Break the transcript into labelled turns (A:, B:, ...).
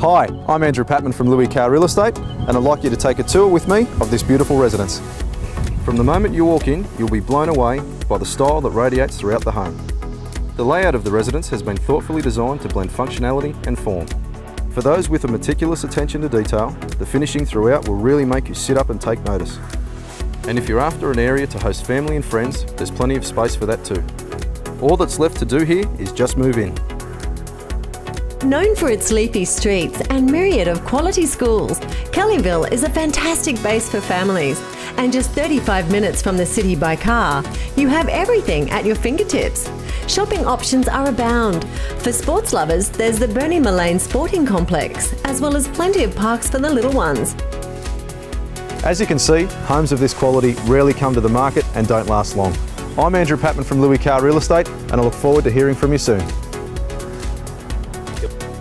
A: Hi, I'm Andrew Patman from Louis Carr Real Estate and I'd like you to take a tour with me of this beautiful residence. From the moment you walk in, you'll be blown away by the style that radiates throughout the home. The layout of the residence has been thoughtfully designed to blend functionality and form. For those with a meticulous attention to detail, the finishing throughout will really make you sit up and take notice. And if you're after an area to host family and friends, there's plenty of space for that too. All that's left to do here is just move in.
B: Known for its leafy streets and myriad of quality schools, Kellyville is a fantastic base for families. And just 35 minutes from the city by car, you have everything at your fingertips. Shopping options are abound. For sports lovers, there's the Bernie Mullane Sporting Complex, as well as plenty of parks for the little ones.
A: As you can see, homes of this quality rarely come to the market and don't last long. I'm Andrew Patman from Louis Carr Real Estate and I look forward to hearing from you soon. Yeah.